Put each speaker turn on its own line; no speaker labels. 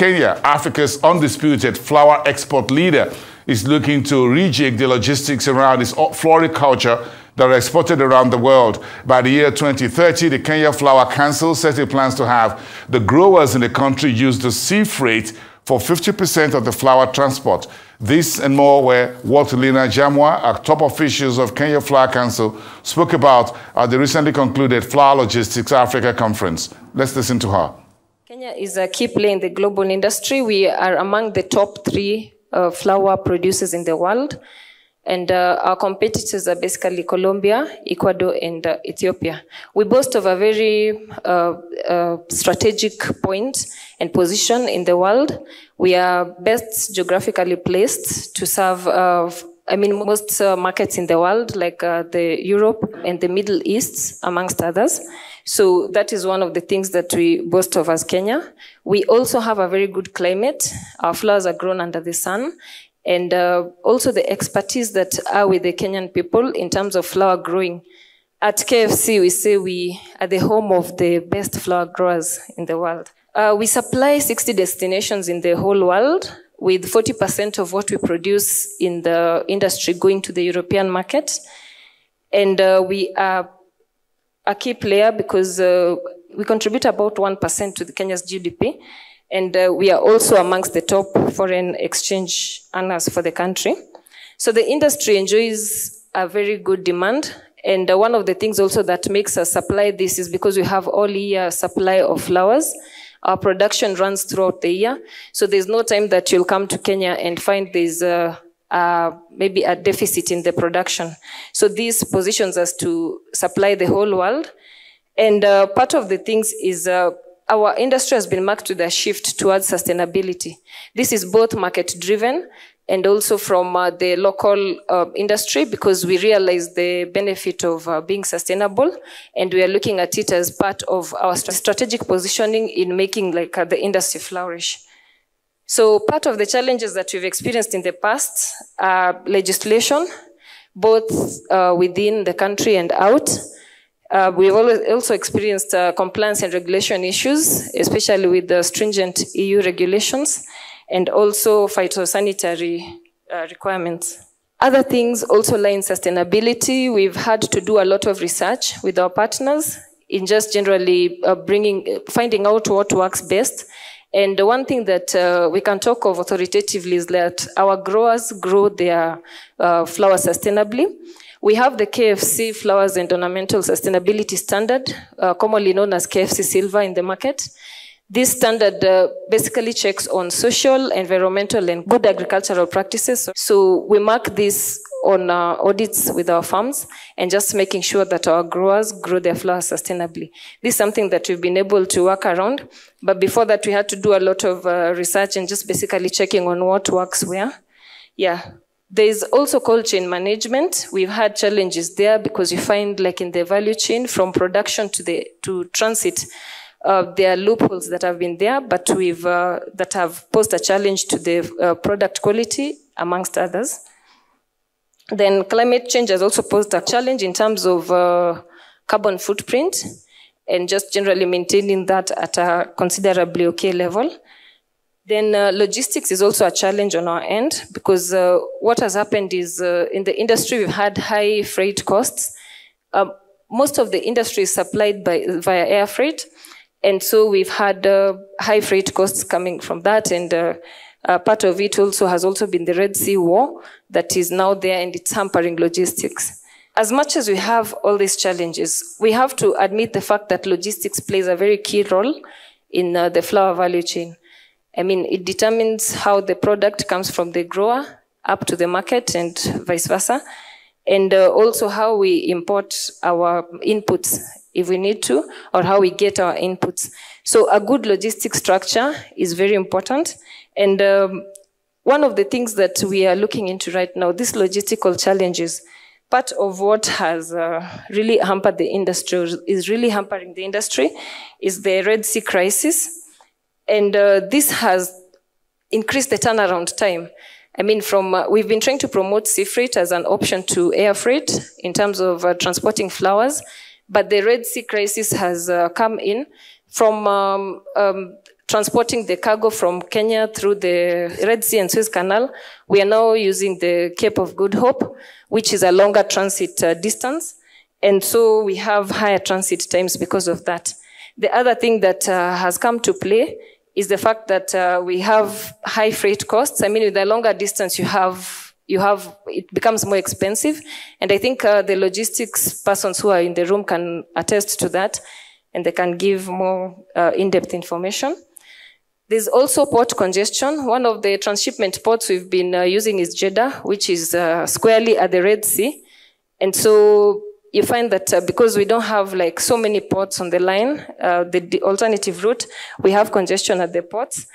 Kenya, Africa's undisputed flower export leader, is looking to rejig the logistics around its floriculture that are exported around the world. By the year 2030, the Kenya Flower Council says it plans to have the growers in the country use the sea freight for 50% of the flower transport. This and more were what Lina Jamwa, a top officials of Kenya Flower Council, spoke about at the recently concluded Flower Logistics Africa Conference. Let's listen to her.
Kenya is a key player in the global industry. We are among the top three uh, flower producers in the world. And uh, our competitors are basically Colombia, Ecuador, and uh, Ethiopia. We boast of a very uh, uh strategic point and position in the world. We are best geographically placed to serve, uh, I mean, most uh, markets in the world, like the Europe and the Middle East, amongst others. So that is one of the things that we boast of as Kenya. We also have a very good climate. Our flowers are grown under the sun and uh, also the expertise that are with the Kenyan people in terms of flower growing. At KFC, we say we are the home of the best flower growers in the world. Uh, we supply 60 destinations in the whole world, with 40% of what we produce in the industry going to the European market. And uh, we are a key player because uh, we contribute about 1% to the Kenya's GDP. And uh, we are also amongst the top foreign exchange earners for the country. So the industry enjoys a very good demand. And uh, one of the things also that makes us supply this is because we have all year supply of flowers. Our production runs throughout the year. So there's no time that you'll come to Kenya and find there's uh, maybe a deficit in the production. So this positions us to supply the whole world. And uh, part of the things is uh, our industry has been marked with a shift towards sustainability. This is both market driven and also from uh, the local uh, industry because we realize the benefit of uh, being sustainable and we are looking at it as part of our strategic positioning in making like uh, the industry flourish. So part of the challenges that we've experienced in the past are legislation, both uh, within the country and out, uh, we've also experienced uh, compliance and regulation issues, especially with the stringent EU regulations and also phytosanitary uh, requirements. Other things also lie in sustainability. We've had to do a lot of research with our partners in just generally uh, bringing, finding out what works best. And the one thing that uh, we can talk of authoritatively is that our growers grow their uh, flowers sustainably. We have the KFC Flowers and Ornamental Sustainability Standard, uh, commonly known as KFC Silver in the market. This standard uh, basically checks on social, environmental, and good agricultural practices. So we mark this on uh, audits with our farms and just making sure that our growers grow their flowers sustainably. This is something that we've been able to work around. But before that, we had to do a lot of uh, research and just basically checking on what works where. Yeah, there's also cold chain management. We've had challenges there because you find like in the value chain from production to the to transit, uh, there are loopholes that have been there, but we've uh, that have posed a challenge to the uh, product quality amongst others. Then climate change has also posed a challenge in terms of uh, carbon footprint and just generally maintaining that at a considerably okay level. Then uh, logistics is also a challenge on our end because uh, what has happened is uh, in the industry we've had high freight costs. Um, most of the industry is supplied by via air freight, and so we've had uh, high freight costs coming from that. And uh, uh, part of it also has also been the Red Sea war that is now there and it's hampering logistics. As much as we have all these challenges, we have to admit the fact that logistics plays a very key role in the flower value chain. I mean, it determines how the product comes from the grower up to the market and vice versa. And uh, also how we import our inputs if we need to, or how we get our inputs. So a good logistic structure is very important. And um, one of the things that we are looking into right now, these logistical challenges, part of what has uh, really hampered the industry, is really hampering the industry, is the Red Sea crisis. And uh, this has increased the turnaround time. I mean, from uh, we've been trying to promote sea freight as an option to air freight in terms of uh, transporting flowers, but the Red Sea crisis has uh, come in from um, um, transporting the cargo from Kenya through the Red Sea and Suez Canal, we are now using the Cape of Good Hope, which is a longer transit uh, distance. And so we have higher transit times because of that. The other thing that uh, has come to play is the fact that uh, we have high freight costs. I mean, with the longer distance you have, you have, it becomes more expensive. And I think uh, the logistics persons who are in the room can attest to that, and they can give more uh, in-depth information. There's also port congestion. One of the transshipment ports we've been uh, using is Jeddah, which is uh, squarely at the Red Sea. And so you find that uh, because we don't have like so many ports on the line, uh, the, the alternative route, we have congestion at the ports.